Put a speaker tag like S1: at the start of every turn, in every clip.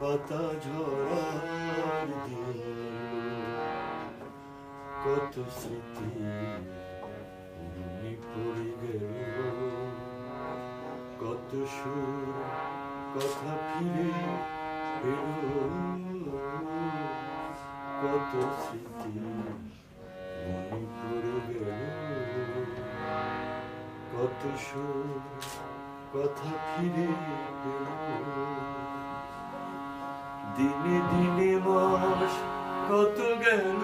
S1: পাতা কত স্মৃতি কত সুর কত স্মৃতি মনে পড়ে গেল। কত সুর কথা ফিরে দিনে দিনে মাস কত গেল।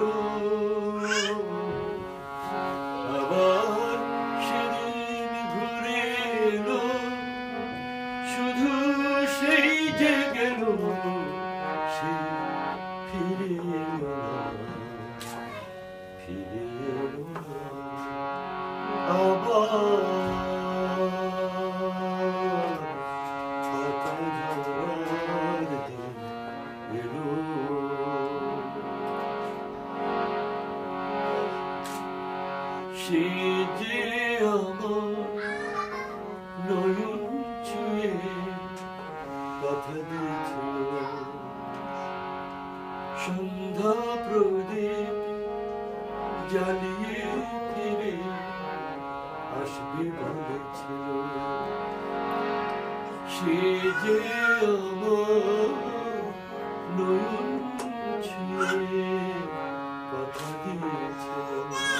S1: সে যে আমার নয়ন ছুঁয়ে কথা দিয়েছিল সন্ধ্যা প্রদীপ জ্বালিয়ে ফিরে আসবে বলেছিল সে যে আমার নয়ন ছুঁয়ে কথা দিয়েছিল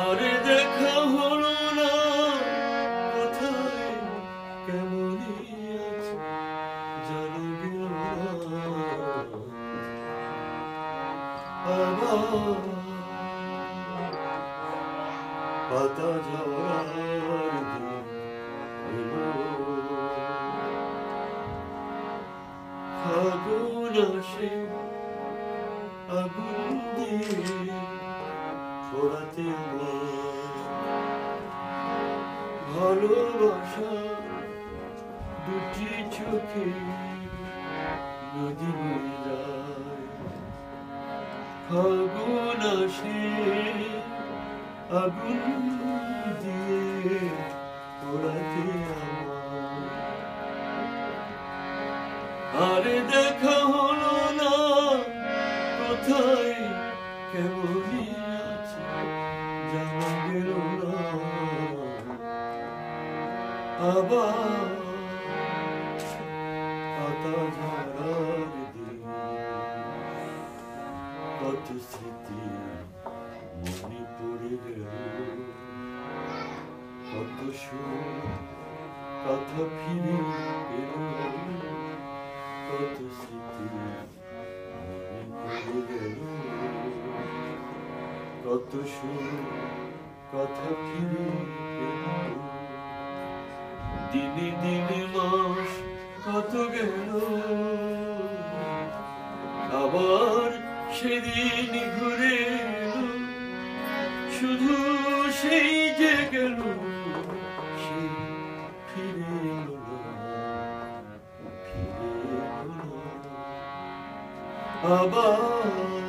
S1: আরে দেখা হলো না, কোথায়, কেমনই আছে, জানা আবার পাতা ঝরার ফাগুন আসে আগুন দিয়ে। পোড়াতে ভালোবাসা দুটি চোখে নদী বয়ে যায়। ফাগুন আসে আগুন দিয়ে। আবার পাতা ঝরার দিন কত স্মৃতি মনে পড়ে গেল কত সুর কথা ফিরে এলো কত স্মৃতি মনে পড়ে গেল কত সুর কথা ফিরে এলো দিনে দিনে মাস কত গেল আবার সেদিন ঘুরে শুধু সেই যে গেল। আবার